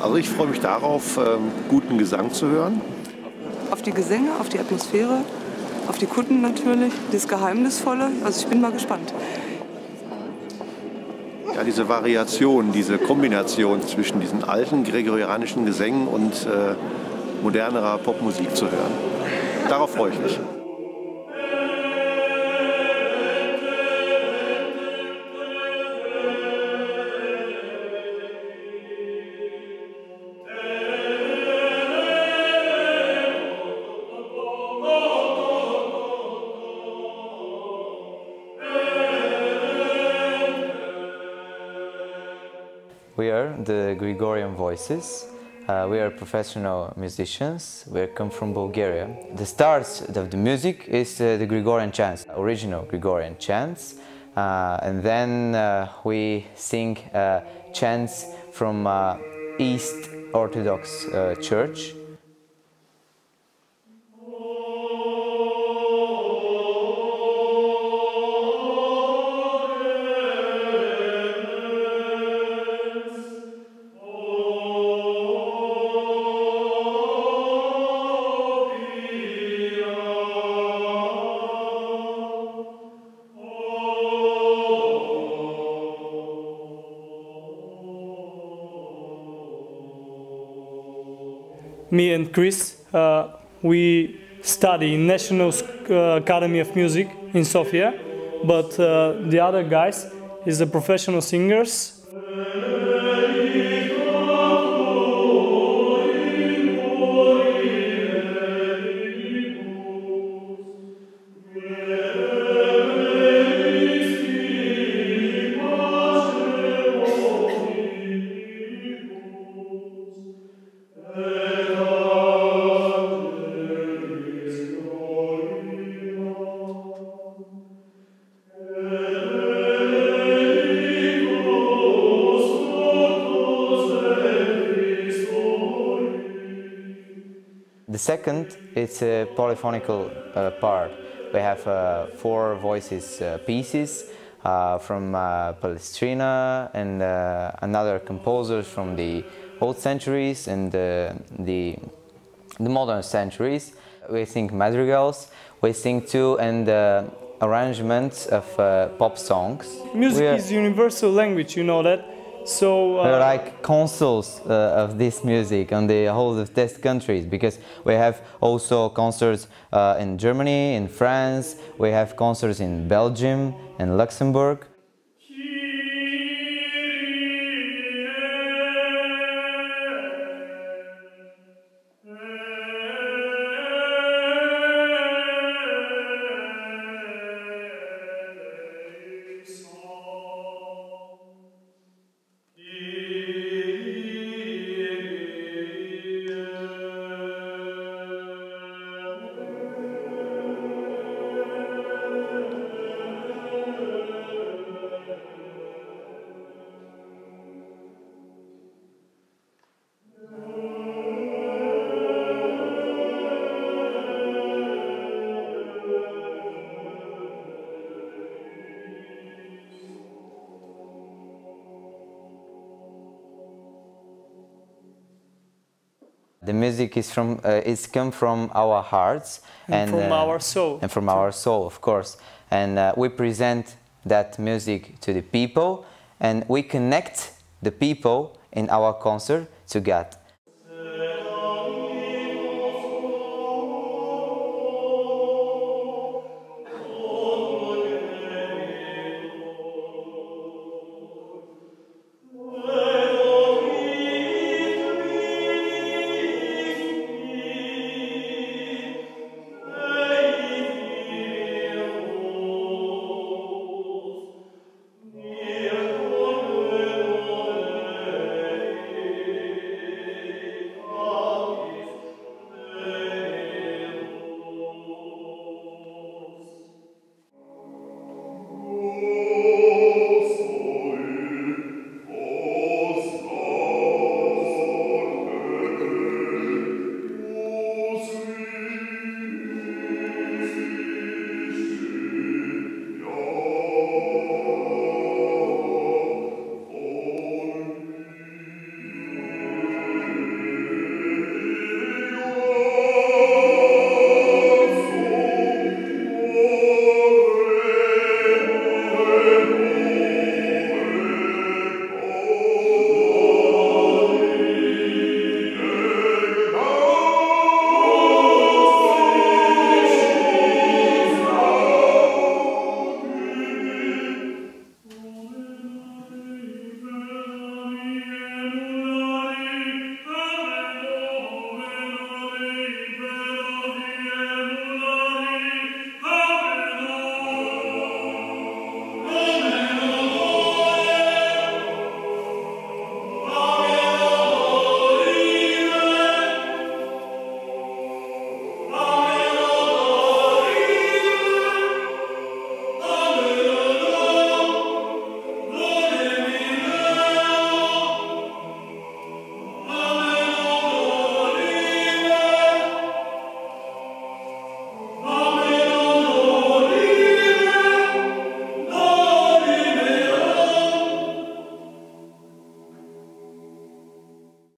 Also ich freue mich darauf, ähm, guten Gesang zu hören. Auf die Gesänge, auf die Atmosphäre, auf die Kutten natürlich, das Geheimnisvolle. Also ich bin mal gespannt. Ja, diese Variation, diese Kombination zwischen diesen alten gregorianischen Gesängen und äh, modernerer Popmusik zu hören. Darauf freue ich mich. We are the Gregorian Voices. Uh, we are professional musicians. We come from Bulgaria. The start of the music is uh, the Gregorian chants, original Gregorian chants. Uh, and then uh, we sing uh, chants from uh, East Orthodox Church. Me and Chris, uh, we study in National uh, Academy of Music in Sofia, but uh, the other guys is the professional singers The second, it's a polyphonical uh, part. We have uh, four voices uh, pieces uh, from uh, Palestrina and uh, another composers from the old centuries and the, the modern centuries. We sing madrigals, we sing too and arrangements of pop songs. Music is universal language, you know that. So uh, we're like consuls uh, of this music on the whole of these countries because we have also concerts uh, in Germany, in France, we have concerts in Belgium and Luxembourg. The music is from uh, it's come from our hearts and, and from uh, our soul and from our soul, of course. And uh, we present that music to the people, and we connect the people in our concert to God.